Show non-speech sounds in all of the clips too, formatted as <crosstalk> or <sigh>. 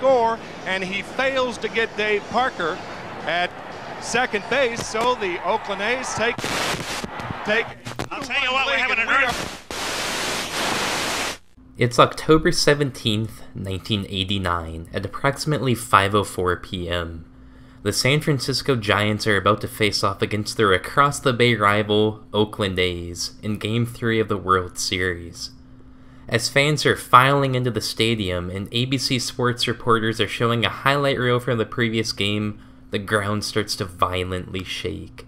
score, and he fails to get Dave Parker at second base. So the Oakland A's take take. I'll tell you what, we're having an earth. It's October 17th, 1989, at approximately 5:04 p.m. The San Francisco Giants are about to face off against their across the bay rival, Oakland A's, in Game 3 of the World Series. As fans are filing into the stadium and ABC Sports reporters are showing a highlight reel from the previous game, the ground starts to violently shake.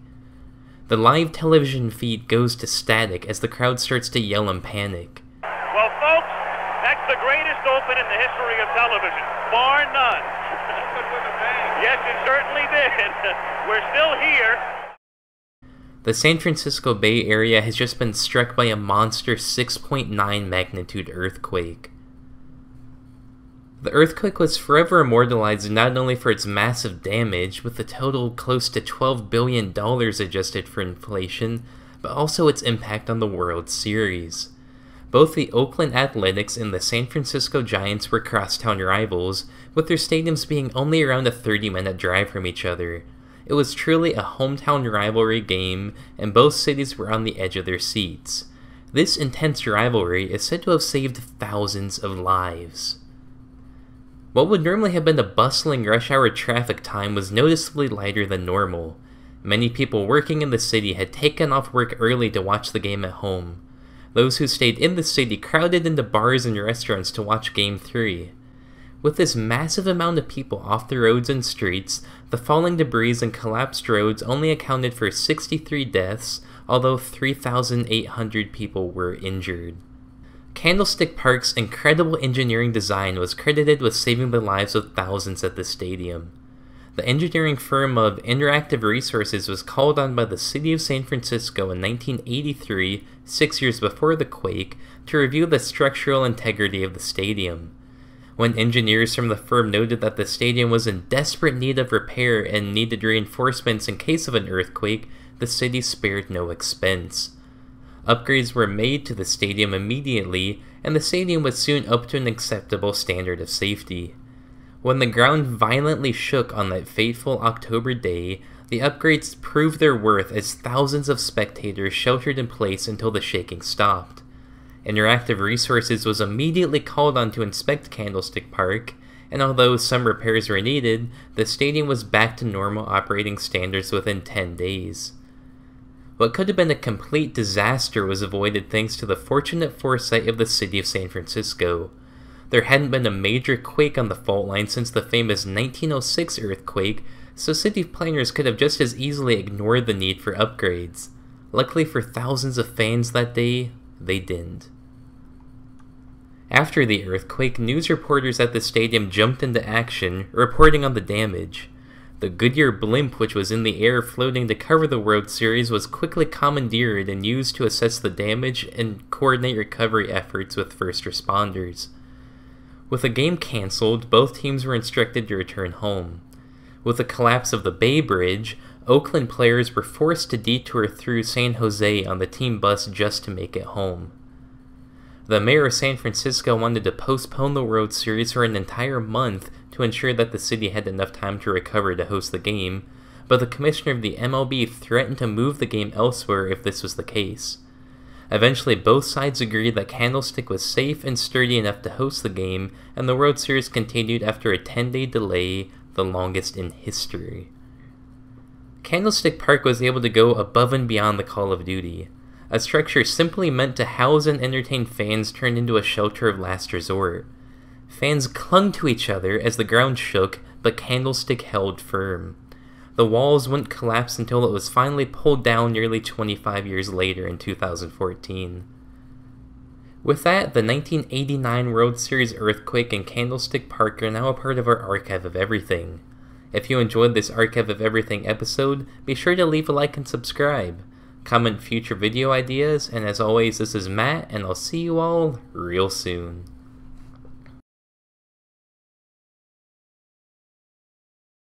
The live television feed goes to static as the crowd starts to yell in panic. Well, folks, that's the greatest open in the history of television, bar none. Yes, it certainly did. <laughs> We're still here. The San Francisco Bay Area has just been struck by a monster 6.9 magnitude earthquake. The earthquake was forever immortalized not only for its massive damage, with a total close to $12 billion adjusted for inflation, but also its impact on the World Series. Both the Oakland Athletics and the San Francisco Giants were crosstown rivals, with their stadiums being only around a 30 minute drive from each other. It was truly a hometown rivalry game, and both cities were on the edge of their seats. This intense rivalry is said to have saved thousands of lives. What would normally have been a bustling rush hour traffic time was noticeably lighter than normal. Many people working in the city had taken off work early to watch the game at home. Those who stayed in the city crowded into bars and restaurants to watch Game 3. With this massive amount of people off the roads and streets, the falling debris and collapsed roads only accounted for 63 deaths, although 3,800 people were injured. Candlestick Park's incredible engineering design was credited with saving the lives of thousands at the stadium. The engineering firm of Interactive Resources was called on by the city of San Francisco in 1983, six years before the quake, to review the structural integrity of the stadium. When engineers from the firm noted that the stadium was in desperate need of repair and needed reinforcements in case of an earthquake, the city spared no expense. Upgrades were made to the stadium immediately, and the stadium was soon up to an acceptable standard of safety. When the ground violently shook on that fateful October day, the upgrades proved their worth as thousands of spectators sheltered in place until the shaking stopped. Interactive Resources was immediately called on to inspect Candlestick Park, and although some repairs were needed, the stadium was back to normal operating standards within 10 days. What could have been a complete disaster was avoided thanks to the fortunate foresight of the city of San Francisco. There hadn't been a major quake on the fault line since the famous 1906 earthquake, so city planners could have just as easily ignored the need for upgrades. Luckily for thousands of fans that day, they didn't. After the earthquake, news reporters at the stadium jumped into action, reporting on the damage. The Goodyear blimp, which was in the air floating to cover the World Series, was quickly commandeered and used to assess the damage and coordinate recovery efforts with first responders. With the game cancelled, both teams were instructed to return home. With the collapse of the Bay Bridge, Oakland players were forced to detour through San Jose on the team bus just to make it home. The mayor of San Francisco wanted to postpone the World Series for an entire month to ensure that the city had enough time to recover to host the game, but the commissioner of the MLB threatened to move the game elsewhere if this was the case. Eventually, both sides agreed that Candlestick was safe and sturdy enough to host the game, and the World Series continued after a 10 day delay, the longest in history. Candlestick Park was able to go above and beyond the call of duty. A structure simply meant to house and entertain fans turned into a shelter of last resort. Fans clung to each other as the ground shook, but Candlestick held firm. The walls wouldn't collapse until it was finally pulled down nearly 25 years later in 2014. With that, the 1989 World Series earthquake and Candlestick Park are now a part of our Archive of Everything. If you enjoyed this Archive of Everything episode, be sure to leave a like and subscribe. Comment future video ideas, and as always, this is Matt, and I'll see you all real soon.